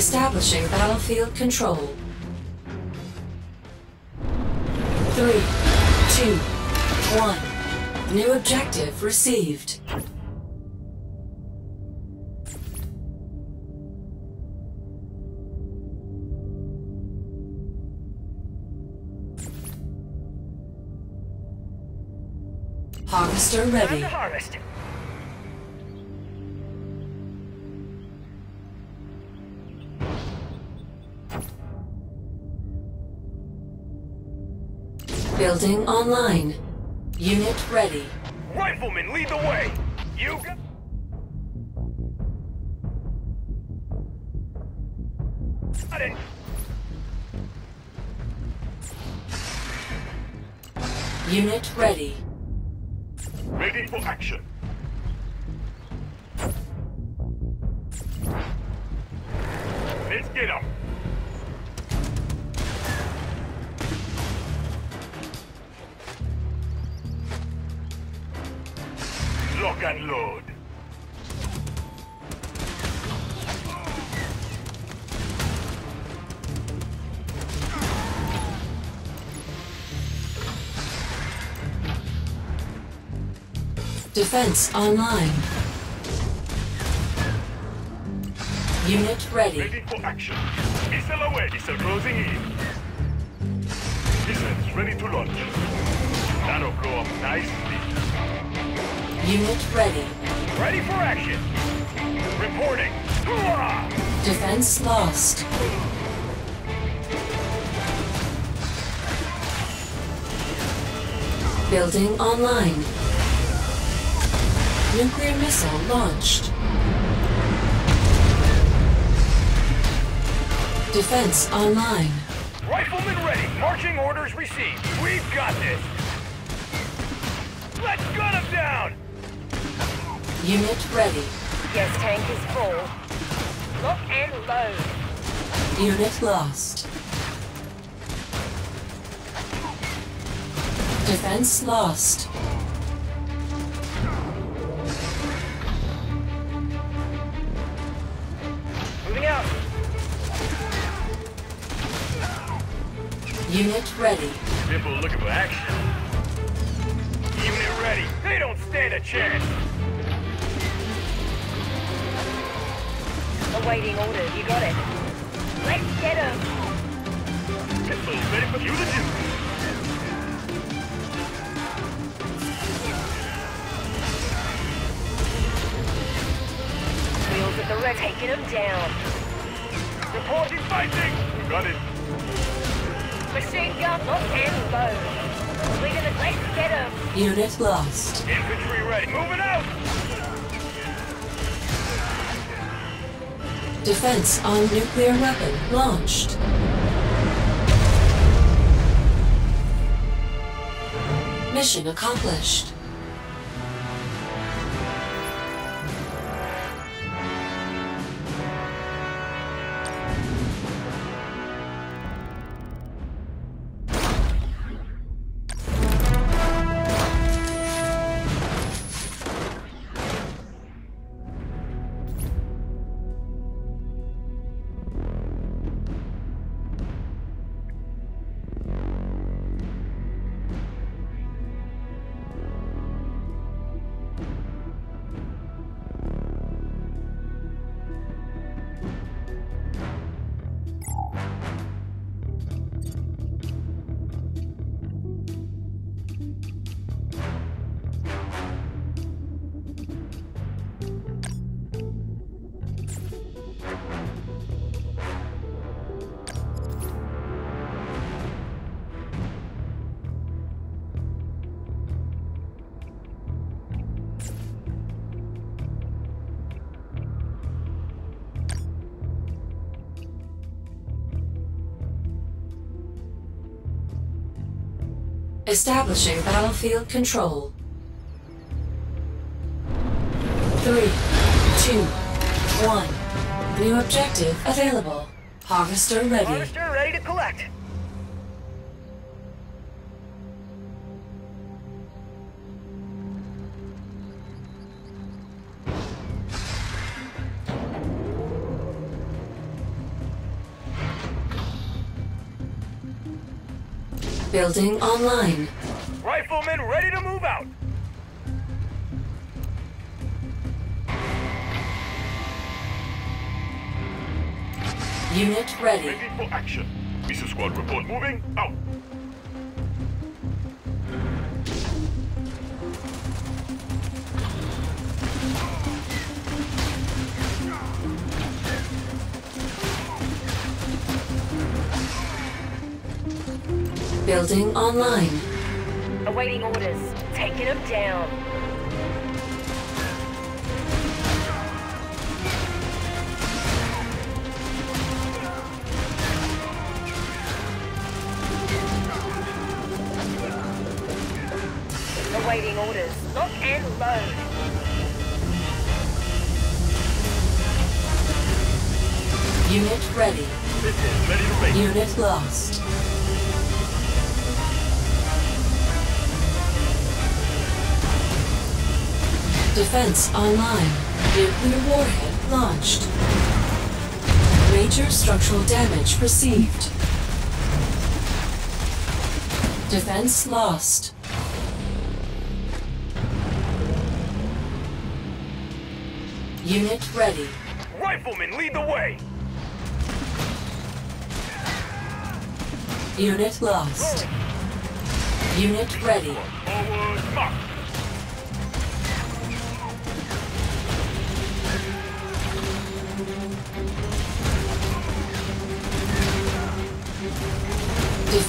Establishing battlefield control. Three, two, one. New objective received. Harvester ready. Building online. Unit ready. Riflemen, lead the way. You got... Got it. Unit ready. Ready for action. Let's get up. Lock and load. Defense online. Unit ready. Ready for action. Missile away. Missile closing in. Missiles ready to launch. That'll blow up nicely. Unit ready. Ready for action. Reporting. Defense lost. Building online. Nuclear missile launched. Defense online. Riflemen ready. Marching orders received. We've got this. Let's gun them down. Unit ready. Gas tank is full. Lock and load. Unit lost. Defense lost. Moving out. Unit ready. People looking for action. Unit ready. They don't stand a chance. Awaiting orders. You got it. Let's get him. Pistols ready for you to do. Wheels at the ready. Taking him down. Reporting fighting. Got it. Machine gun. Lock and load. Leading the. Let's get him. Unit lost. Infantry ready. Moving out. Defense on nuclear weapon launched. Mission accomplished. Establishing battlefield control. Three, two, one. New objective available. Harvester ready. Harvester ready to collect. Building online. Riflemen ready to move out. Unit ready. Ready for action. Missile squad report moving out. Building online. Awaiting orders. Taking them down. Awaiting orders. Lock and load. Unit ready. Missiles ready to race. Unit lost. Defense online. Nuclear warhead launched. Major structural damage perceived. Defense lost. Unit ready. Riflemen lead the way. Unit lost. Unit ready. Forward march.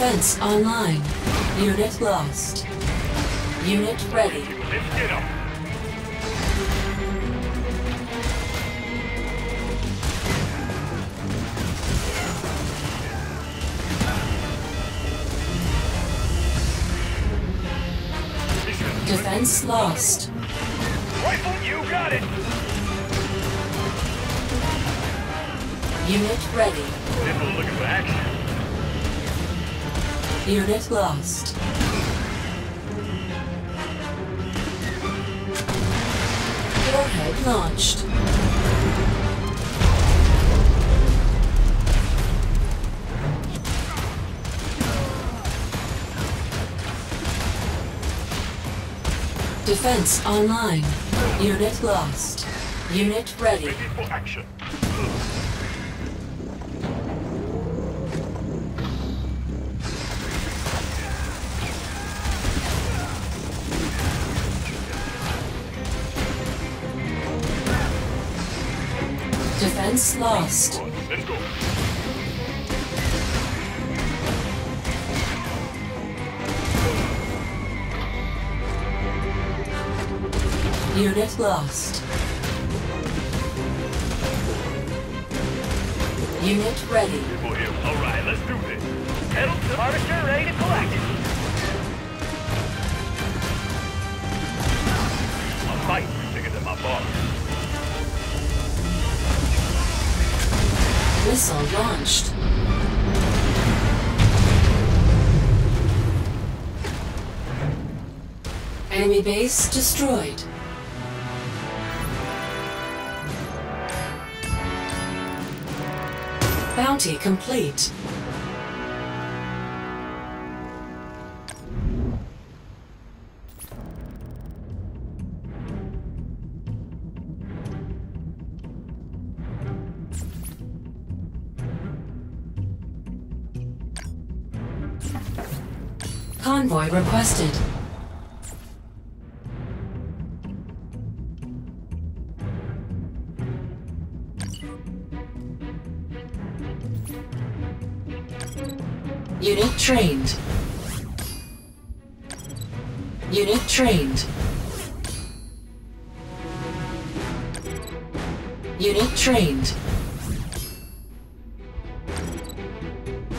Defense online. Unit lost. Unit ready. Let's get up. Defense lost. Rifle, you got it. Unit ready. Missile looking for action. Unit lost. Warhead launched. Defense online. Unit lost. Unit ready. Ready for action. Defense lost. Unit lost. Unit ready. For him. All right, let's do this. Pedal to harvester ready to collect. A fight bigger than my boss. Missile launched. Enemy base destroyed. Bounty complete. Convoy requested. Unit trained. Unit trained. Unit trained.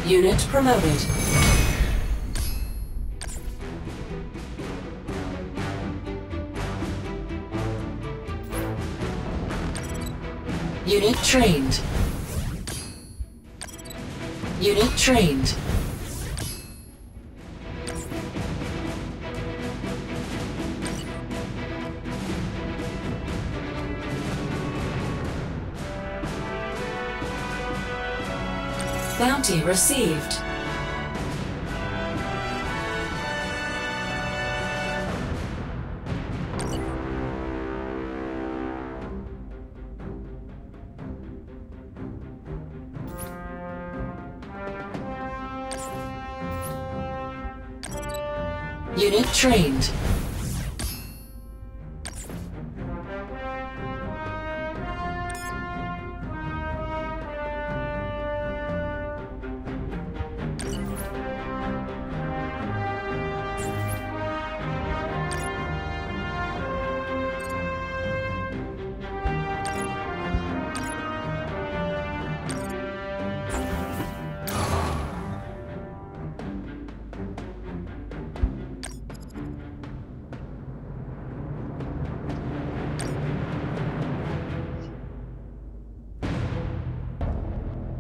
Unit promoted. Unit trained. Unit trained. Bounty received. Unit trained.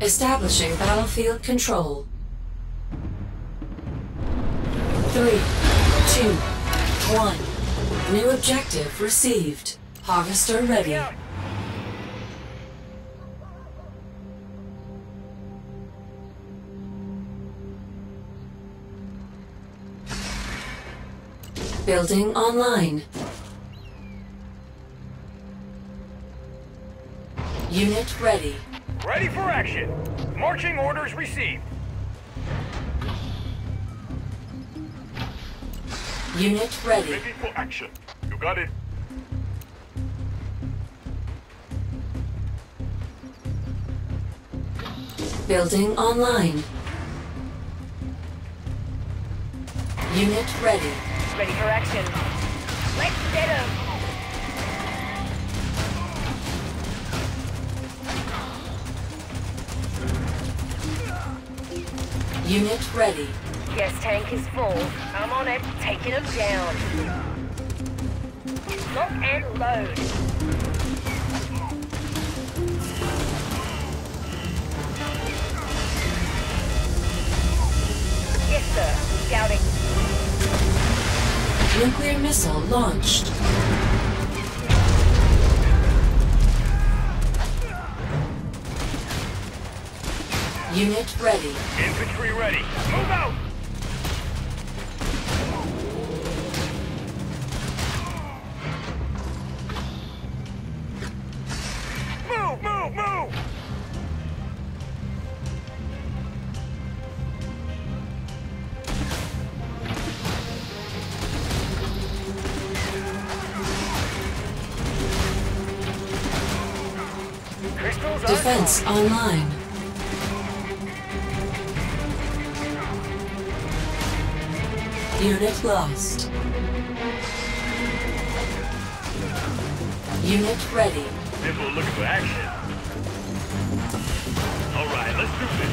Establishing battlefield control. Three, two, one. New objective received. Harvester ready. Building online. Unit ready. Ready for action. Marching orders received. Unit ready. Ready for action. You got it. Building online. Unit ready. Ready for action. Let's get 'em. Unit ready. Gas tank is full. I'm on it, taking them down. Lock and load. Yes, sir. Scouting. Nuclear missile launched. Unit ready. Infantry ready. Move out. Move, move, move. Defense online. Unit lost. Unit ready. People looking for action. All right, let's do this.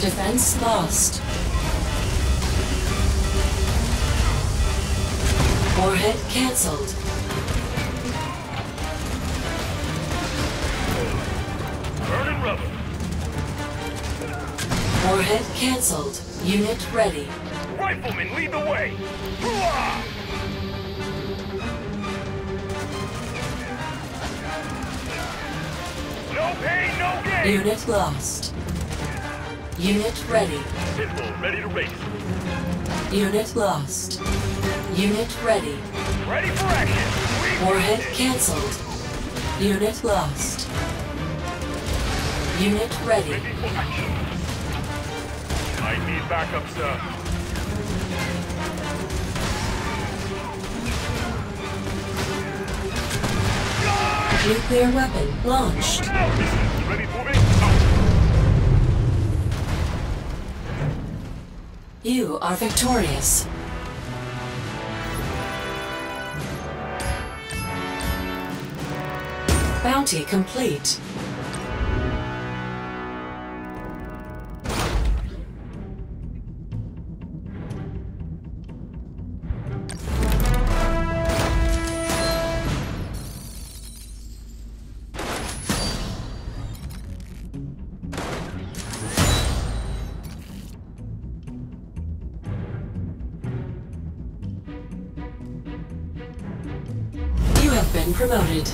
Defense lost. Warhead cancelled. Burning rubber. Warhead cancelled. Unit ready. Riflemen, lead the way. Hooah! No pain, no gain. Unit lost. Unit ready. Pitbull ready to race. Unit lost. Unit ready. Ready for action. We Warhead cancelled. Unit lost. Unit ready. Ready for need backup. Nuclear weapon launched. Moving out. Missiles ready moving out. Oh. You are victorious. Bounty complete. Been promoted.